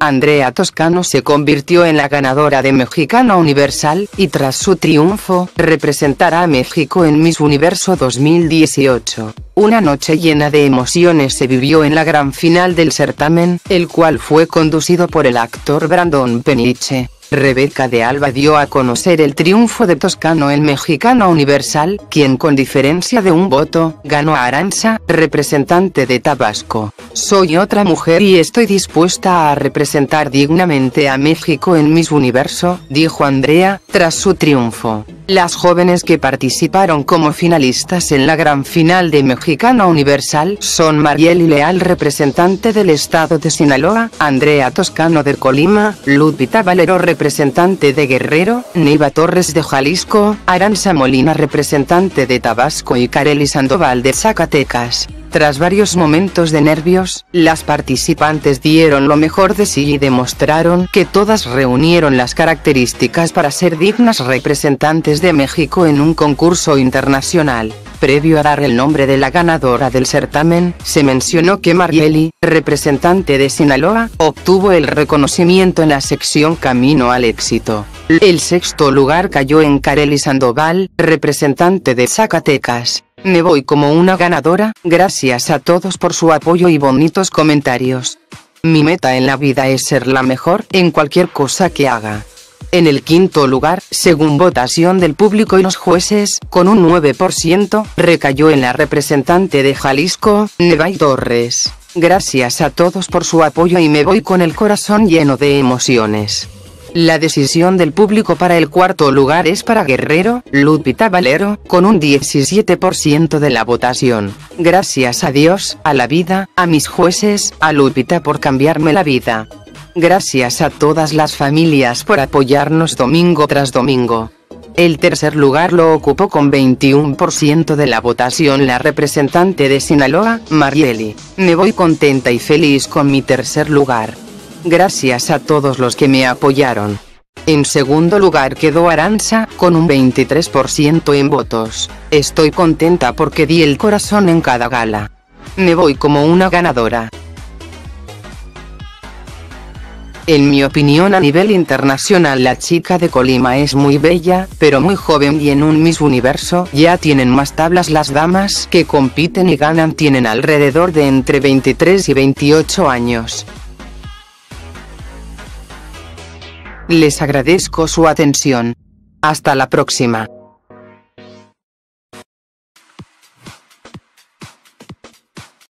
Andrea Toscano se convirtió en la ganadora de Mexicana Universal, y tras su triunfo, representará a México en Miss Universo 2018. Una noche llena de emociones se vivió en la gran final del certamen, el cual fue conducido por el actor Brandon Peniche. Rebeca de Alba dio a conocer el triunfo de Toscano el mexicano universal, quien con diferencia de un voto, ganó a Aranza, representante de Tabasco. Soy otra mujer y estoy dispuesta a representar dignamente a México en Miss Universo, dijo Andrea, tras su triunfo. Las jóvenes que participaron como finalistas en la gran final de Mexicano Universal son Marieli Leal representante del estado de Sinaloa, Andrea Toscano de Colima, Lupita Valero representante de Guerrero, Neiva Torres de Jalisco, Aranza Molina representante de Tabasco y Kareli Sandoval de Zacatecas. Tras varios momentos de nervios, las participantes dieron lo mejor de sí y demostraron que todas reunieron las características para ser dignas representantes de México en un concurso internacional. Previo a dar el nombre de la ganadora del certamen, se mencionó que Marieli, representante de Sinaloa, obtuvo el reconocimiento en la sección Camino al Éxito. El sexto lugar cayó en Kareli Sandoval, representante de Zacatecas. Me voy como una ganadora, gracias a todos por su apoyo y bonitos comentarios. Mi meta en la vida es ser la mejor en cualquier cosa que haga. En el quinto lugar, según votación del público y los jueces, con un 9%, recayó en la representante de Jalisco, Nevay Torres. Gracias a todos por su apoyo y me voy con el corazón lleno de emociones. La decisión del público para el cuarto lugar es para Guerrero, Lupita Valero, con un 17% de la votación. Gracias a Dios, a la vida, a mis jueces, a Lupita por cambiarme la vida. Gracias a todas las familias por apoyarnos domingo tras domingo. El tercer lugar lo ocupó con 21% de la votación la representante de Sinaloa, Marieli. Me voy contenta y feliz con mi tercer lugar. Gracias a todos los que me apoyaron. En segundo lugar quedó Aranza, con un 23% en votos. Estoy contenta porque di el corazón en cada gala. Me voy como una ganadora. En mi opinión a nivel internacional la chica de Colima es muy bella, pero muy joven y en un Miss Universo ya tienen más tablas las damas que compiten y ganan tienen alrededor de entre 23 y 28 años. Les agradezco su atención. Hasta la próxima.